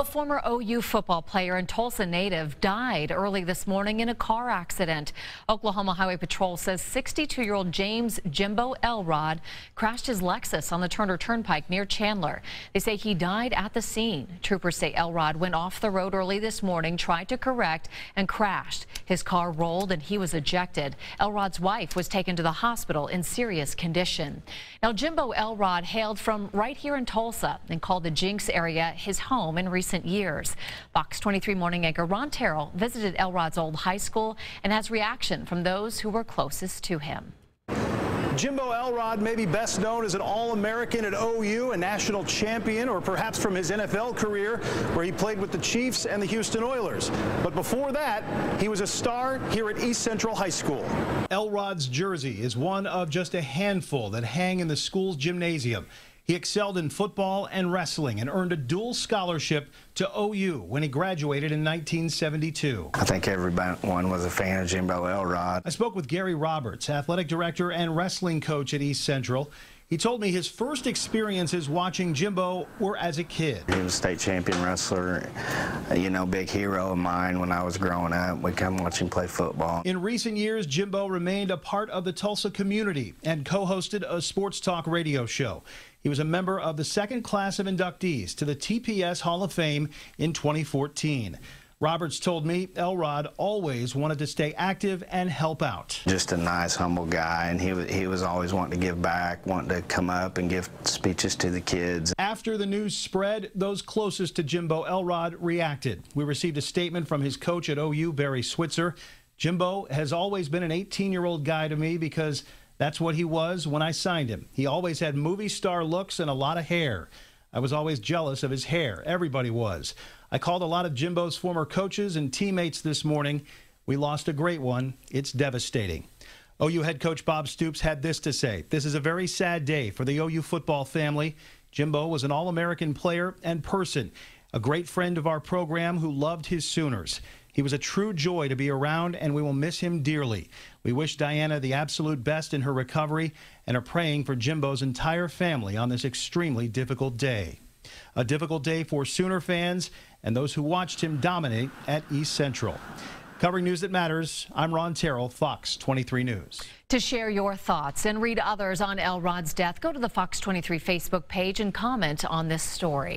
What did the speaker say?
A former OU football player and Tulsa native died early this morning in a car accident. Oklahoma Highway Patrol says 62-year-old James Jimbo Elrod crashed his Lexus on the Turner Turnpike near Chandler. They say he died at the scene. Troopers say Elrod went off the road early this morning, tried to correct, and crashed. His car rolled and he was ejected. Elrod's wife was taken to the hospital in serious condition. Now, Jimbo Elrod hailed from right here in Tulsa and called the Jenks area his home in recent years. Fox 23 morning anchor Ron Terrell visited Elrod's old high school and has reaction from those who were closest to him. Jimbo Elrod may be best known as an All-American at OU, a national champion, or perhaps from his NFL career where he played with the Chiefs and the Houston Oilers. But before that, he was a star here at East Central High School. Elrod's jersey is one of just a handful that hang in the school's gymnasium. He excelled in football and wrestling and earned a dual scholarship to OU when he graduated in 1972. I think everyone was a fan of Jimbo Elrod. I spoke with Gary Roberts, athletic director and wrestling coach at East Central. He told me his first experiences watching Jimbo were as a kid. He was a state champion wrestler, uh, you know, big hero of mine when I was growing up. We come watch him play football. In recent years, Jimbo remained a part of the Tulsa community and co-hosted a sports talk radio show. He was a member of the second class of inductees to the TPS Hall of Fame in 2014. Roberts told me Elrod always wanted to stay active and help out. Just a nice, humble guy, and he was, he was always wanting to give back, wanting to come up and give speeches to the kids. After the news spread, those closest to Jimbo Elrod reacted. We received a statement from his coach at OU, Barry Switzer. Jimbo has always been an 18-year-old guy to me because that's what he was when I signed him. He always had movie star looks and a lot of hair. I was always jealous of his hair. Everybody was. I called a lot of Jimbo's former coaches and teammates this morning. We lost a great one. It's devastating. OU head coach Bob Stoops had this to say. This is a very sad day for the OU football family. Jimbo was an All-American player and person, a great friend of our program who loved his Sooners. He was a true joy to be around, and we will miss him dearly. We wish Diana the absolute best in her recovery and are praying for Jimbo's entire family on this extremely difficult day. A difficult day for Sooner fans and those who watched him dominate at East Central. Covering news that matters, I'm Ron Terrell, Fox 23 News. To share your thoughts and read others on Elrod's death, go to the Fox 23 Facebook page and comment on this story.